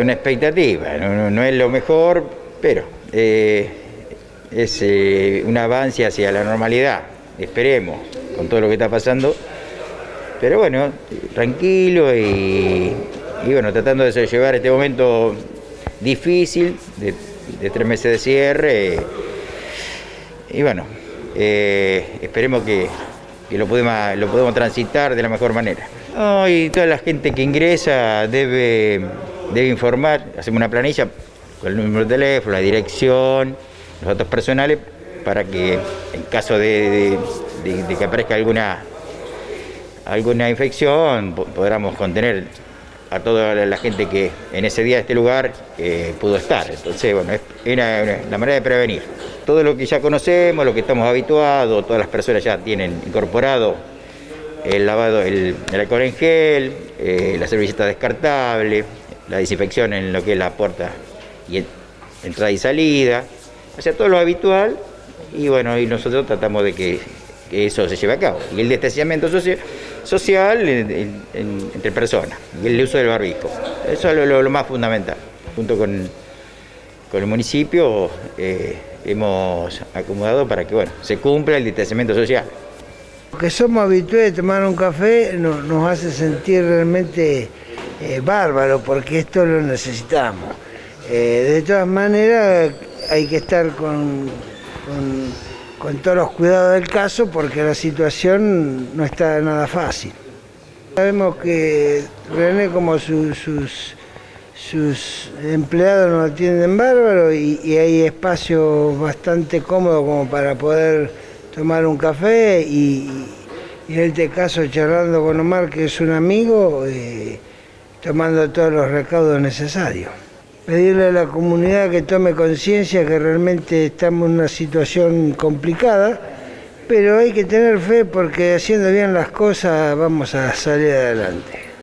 una expectativa, no, es lo mejor, pero eh, es eh, un avance hacia la normalidad, esperemos, con todo lo que está pasando. Pero bueno, tranquilo y, bueno, tratando de llevar este momento difícil de, tres meses de cierre. y bueno, eh, esperemos que, lo, podemos, lo podemos transitar de la mejor manera. y toda la gente que ingresa debe, debe informar, hacemos una planilla con el número de teléfono, la dirección, los datos personales, para que en caso de que aparezca alguna alguna infección, podamos contener a toda la gente que en ese día, este lugar, eh, pudo estar. Entonces, bueno, es la manera de prevenir. Todo lo que ya conocemos, lo que estamos habituados, todas las personas ya tienen incorporado el lavado, el, alcohol en gel, eh, la servilleta descartable, la desinfección en lo que es la puerta y entrada y salida, o sea, todo lo habitual y bueno, y nosotros tratamos de que, eso se lleve a cabo. Y el distanciamiento social entre personas y el uso del barbijo. Eso es lo, más fundamental. Junto con, con el municipio eh, hemos acomodado para que bueno, se cumpla el distanciamiento social. Que somos habituales de tomar un café nos hace sentir realmente eh, bárbaro porque esto lo necesitamos. Eh, de todas maneras hay que estar con con todos los cuidados del caso porque la situación no está nada fácil. Sabemos que René como sus, sus empleados nos atienden bárbaro y, hay espacio bastante cómodo como para poder tomar un café y, en este caso charlando con Omar que es un amigo, eh, tomando todos los recaudos necesarios pedirle a la comunidad que tome conciencia que realmente estamos en una situación complicada, pero hay que tener fe porque haciendo bien las cosas vamos a salir adelante.